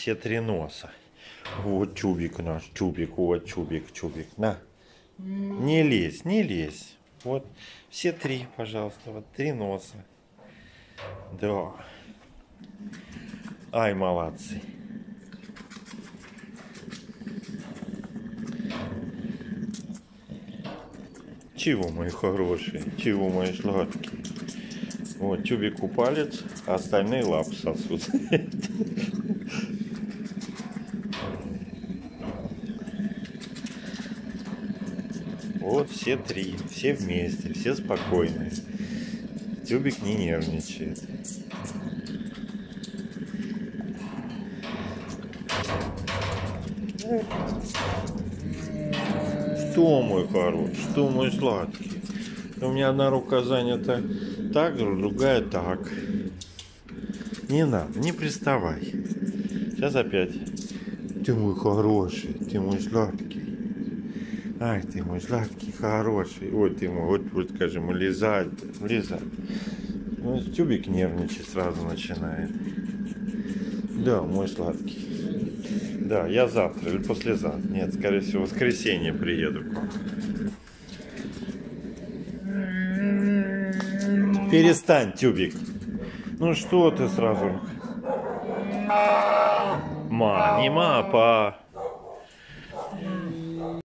все три носа. Вот чубик наш, чубик, вот чубик, чубик. На. Не лезь, не лезь. Вот все три, пожалуйста, вот три носа. Да. Ай, молодцы. Чего, мои хорошие? Чего, мои сладкие? Вот, тюбику палец, а остальные лапы сосут. Вот все три, все вместе, все спокойные. Тюбик не нервничает. Что, мой хороший, что, мой сладкий? У меня одна рука занята так, другая так. Не надо, не приставай. Сейчас опять. Ты мой хороший, ты мой сладкий. Ай, ты мой сладкий, хороший. Ой, ты мой, вот, вот скажем, лизать, лизать. Ну, тюбик нервничать сразу начинает. Да, мой сладкий. Да, я завтра или послезавтра. Нет, скорее всего, в воскресенье приеду к вам. Перестань, тюбик. Ну что ты сразу? Ма, не ма, а па.